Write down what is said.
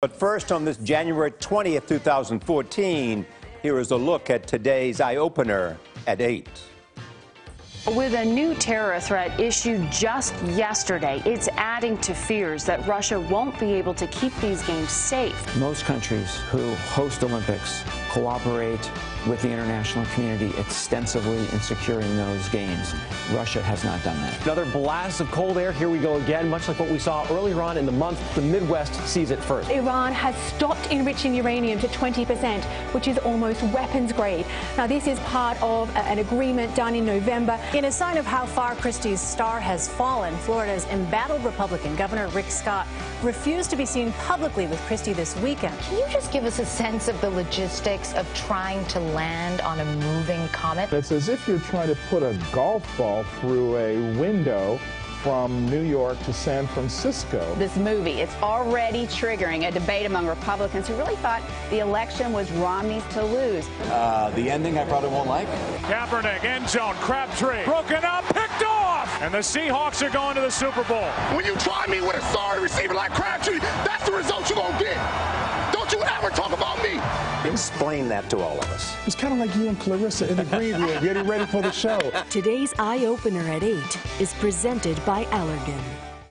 But first, on this January 20th, 2014, here is a look at today's eye opener at 8. With a new terror threat issued just yesterday, it's adding to fears that Russia won't be able to keep these games safe. Most countries who host Olympics cooperate with the international community extensively in securing those games. Russia has not done that. Another blast of cold air. Here we go again, much like what we saw earlier on in the month. The Midwest sees it first. Iran has stopped enriching uranium to 20%, which is almost weapons grade. Now, this is part of an agreement done in November. In a sign of how far Christie's star has fallen, Florida's embattled Republican Governor Rick Scott refused to be seen publicly with Christie this weekend. Can you just give us a sense of the logistics of trying to land on a moving comet? It's as if you're trying to put a golf ball through a window from New York to San Francisco. This movie, it's already triggering a debate among Republicans who really thought the election was Romney's to lose. Uh, the ending I probably won't like. Kaepernick, end zone, Crabtree, broken up, picked off, and the Seahawks are going to the Super Bowl. When you try me with a sorry receiver like Crabtree, that's the result you're going to get. Don't you ever talk about me. Explain that to all of us. It's kind of like you and Clarissa in the green room getting ready for the show. Today's Eye Opener at 8 is presented by Allergan.